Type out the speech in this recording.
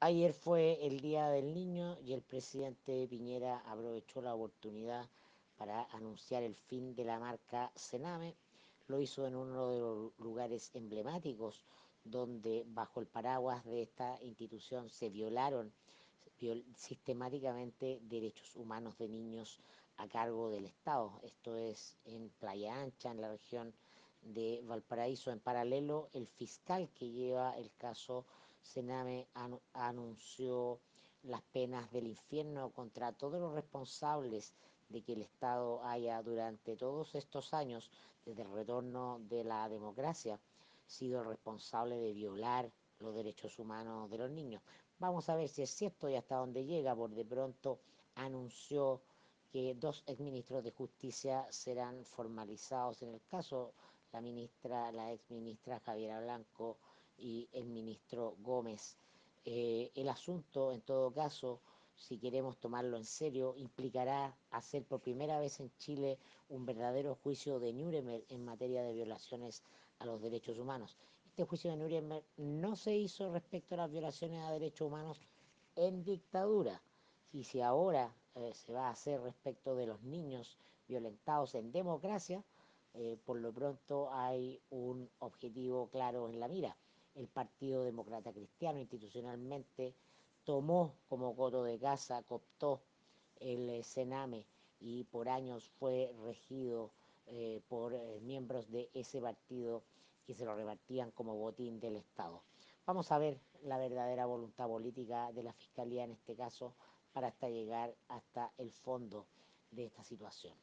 Ayer fue el Día del Niño y el presidente Piñera aprovechó la oportunidad para anunciar el fin de la marca Sename. Lo hizo en uno de los lugares emblemáticos donde bajo el paraguas de esta institución se violaron viol sistemáticamente derechos humanos de niños a cargo del Estado. Esto es en Playa Ancha, en la región de Valparaíso. En paralelo, el fiscal que lleva el caso Sename an anunció las penas del infierno contra todos los responsables de que el Estado haya durante todos estos años, desde el retorno de la democracia, sido responsable de violar los derechos humanos de los niños. Vamos a ver si es cierto y hasta dónde llega, por de pronto anunció que dos exministros de justicia serán formalizados en el caso, la ministra, la exministra Javiera Blanco y el ministro Gómez. Eh, el asunto, en todo caso, si queremos tomarlo en serio, implicará hacer por primera vez en Chile un verdadero juicio de Nuremberg en materia de violaciones a los derechos humanos. Este juicio de Nuremberg no se hizo respecto a las violaciones a derechos humanos en dictadura. Y si ahora eh, se va a hacer respecto de los niños violentados en democracia, eh, por lo pronto hay un objetivo claro en la mira el Partido Demócrata Cristiano institucionalmente tomó como coto de casa, cooptó el eh, Sename y por años fue regido eh, por eh, miembros de ese partido que se lo repartían como botín del Estado. Vamos a ver la verdadera voluntad política de la Fiscalía en este caso para hasta llegar hasta el fondo de esta situación.